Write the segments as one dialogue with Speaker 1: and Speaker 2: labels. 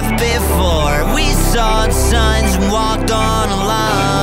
Speaker 1: laugh before we saw the signs and walked on a line.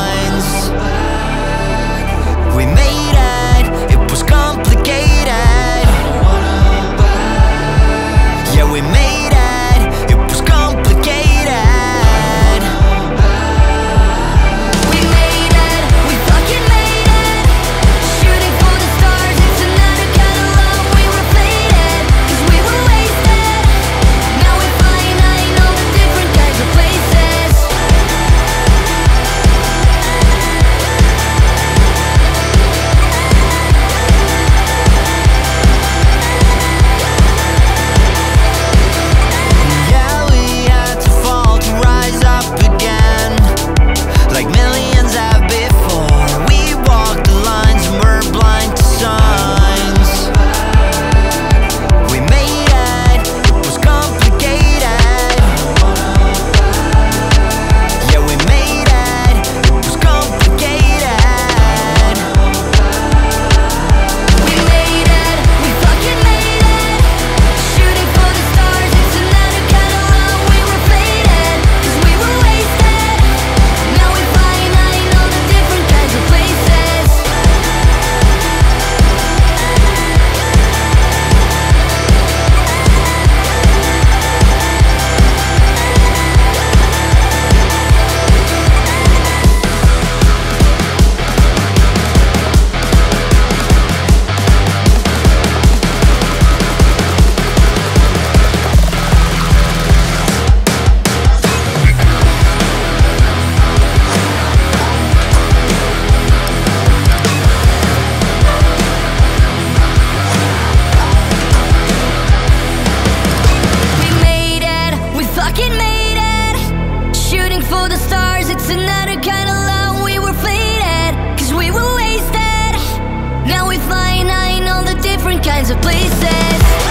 Speaker 2: Kinds of places